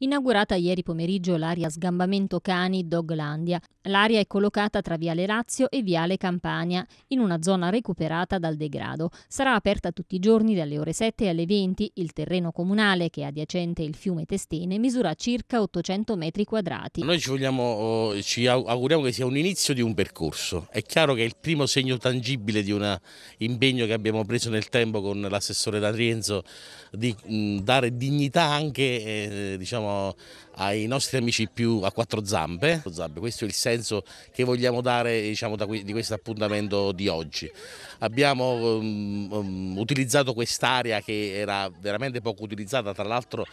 Inaugurata ieri pomeriggio l'area sgambamento cani Doglandia. L'area è collocata tra Viale Lazio e Viale Campania, in una zona recuperata dal degrado. Sarà aperta tutti i giorni dalle ore 7 alle 20. Il terreno comunale, che è adiacente il fiume Testene, misura circa 800 metri quadrati. Noi ci, vogliamo, oh, ci auguriamo che sia un inizio di un percorso. È chiaro che è il primo segno tangibile di un impegno che abbiamo preso nel tempo con l'assessore D'Adrienzo di mh, dare dignità anche eh, diciamo, diciamo, ai nostri amici più a quattro zampe. Questo è il senso che vogliamo dare diciamo, di questo appuntamento di oggi. Abbiamo um, um, utilizzato quest'area che era veramente poco utilizzata, tra l'altro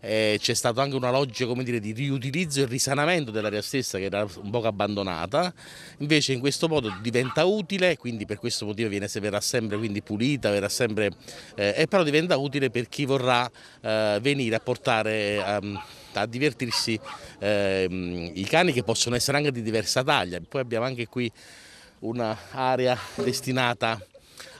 eh, c'è stata anche una logica dire, di riutilizzo e risanamento dell'area stessa che era un po' abbandonata, invece in questo modo diventa utile, quindi per questo motivo viene, verrà sempre pulita, verrà sempre, eh, e però diventa utile per chi vorrà eh, venire a portare... Um, a divertirsi eh, i cani che possono essere anche di diversa taglia. Poi abbiamo anche qui un'area destinata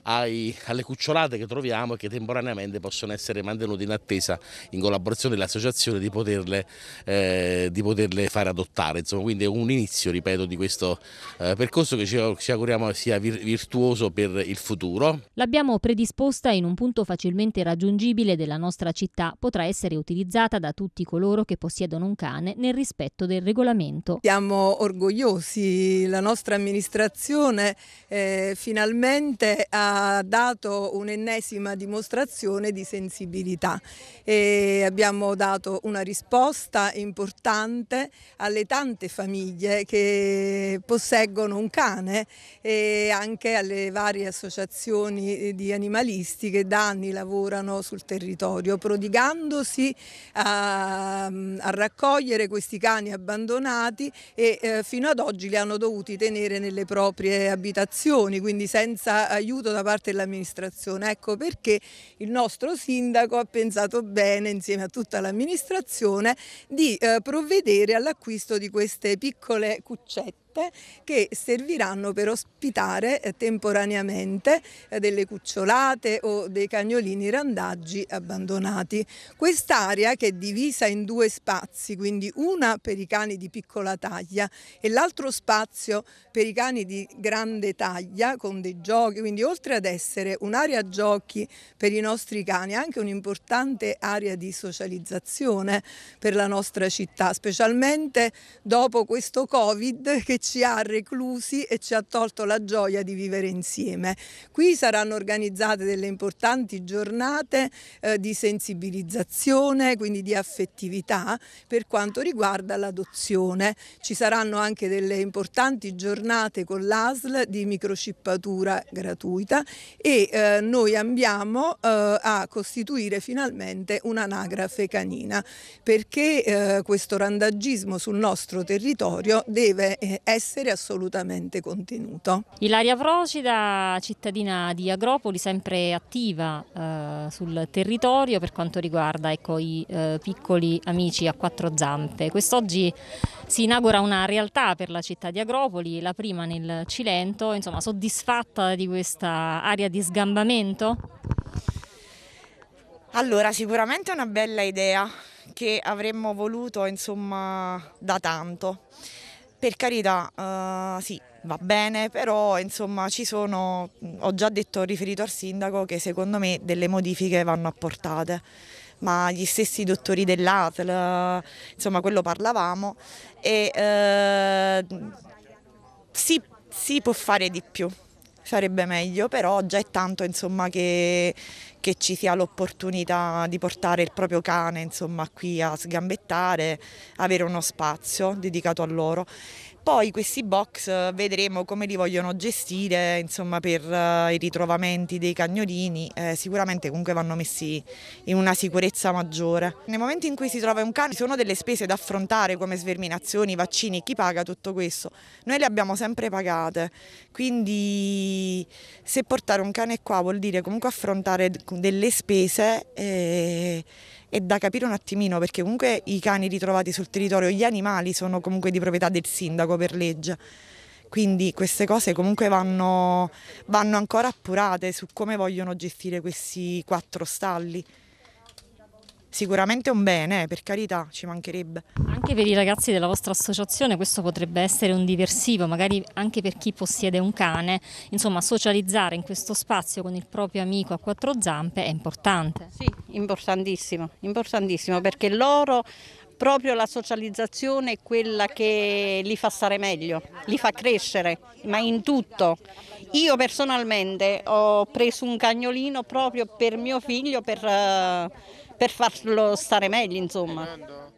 ai, alle cucciolate che troviamo e che temporaneamente possono essere mantenute in attesa in collaborazione dell'associazione di poterle, eh, di poterle fare adottare. Insomma, quindi è un inizio, ripeto, di questo eh, percorso che ci, ci auguriamo sia vir virtuoso per il futuro. L'abbiamo predisposta in un punto facilmente raggiungibile della nostra città, potrà essere utilizzata da tutti coloro che possiedono un cane nel rispetto del regolamento. Siamo orgogliosi, la nostra amministrazione eh, finalmente ha dato un'ennesima dimostrazione di sensibilità. E abbiamo dato una risposta importante alle tante famiglie che posseggono un cane e anche alle varie associazioni di animalisti che da anni lavorano sul territorio prodigandosi a, a raccogliere questi cani abbandonati e eh, fino ad oggi li hanno dovuti tenere nelle proprie abitazioni quindi senza aiuto da da parte dell'amministrazione. Ecco perché il nostro sindaco ha pensato bene insieme a tutta l'amministrazione di eh, provvedere all'acquisto di queste piccole cuccette che serviranno per ospitare eh, temporaneamente eh, delle cucciolate o dei cagnolini randaggi abbandonati. Quest'area che è divisa in due spazi, quindi una per i cani di piccola taglia e l'altro spazio per i cani di grande taglia con dei giochi, quindi oltre ad essere un'area giochi per i nostri cani, anche un'importante area di socializzazione per la nostra città, specialmente dopo questo Covid che ci ha reclusi e ci ha tolto la gioia di vivere insieme. Qui saranno organizzate delle importanti giornate eh, di sensibilizzazione, quindi di affettività per quanto riguarda l'adozione. Ci saranno anche delle importanti giornate con l'ASL di microchippatura gratuita e eh, noi andiamo eh, a costituire finalmente un'anagrafe canina perché eh, questo randaggismo sul nostro territorio deve essere assolutamente contenuto. Ilaria Procida, cittadina di Agropoli, sempre attiva eh, sul territorio per quanto riguarda ecco, i eh, piccoli amici a quattro zampe. Quest'oggi si inaugura una realtà per la città di Agropoli, la prima nel Cilento, insomma soddisfatta di questa area di sgambamento? Allora, sicuramente è una bella idea che avremmo voluto insomma da tanto. Per carità, uh, sì, va bene, però insomma ci sono, ho già detto, ho riferito al sindaco che secondo me delle modifiche vanno apportate, ma gli stessi dottori dell'ATL, insomma quello parlavamo, e uh, si, si può fare di più sarebbe meglio, però già è tanto insomma, che, che, ci sia l'opportunità di portare il proprio cane insomma, qui a sgambettare, avere uno spazio dedicato a loro. Poi questi box eh, vedremo come li vogliono gestire insomma, per uh, i ritrovamenti dei cagnolini, eh, sicuramente comunque vanno messi in una sicurezza maggiore. Nel momento in cui si trova un cane ci sono delle spese da affrontare come sverminazioni, vaccini, chi paga tutto questo? Noi le abbiamo sempre pagate, quindi se portare un cane qua vuol dire comunque affrontare delle spese. Eh, è da capire un attimino perché comunque i cani ritrovati sul territorio, gli animali sono comunque di proprietà del sindaco per legge. Quindi queste cose comunque vanno, vanno ancora appurate su come vogliono gestire questi quattro stalli. Sicuramente un bene, per carità, ci mancherebbe. Anche per i ragazzi della vostra associazione questo potrebbe essere un diversivo, magari anche per chi possiede un cane, insomma socializzare in questo spazio con il proprio amico a quattro zampe è importante. Sì, importantissimo, importantissimo perché loro proprio la socializzazione è quella che li fa stare meglio, li fa crescere, ma in tutto. Io personalmente ho preso un cagnolino proprio per mio figlio per, uh, per farlo stare meglio, insomma.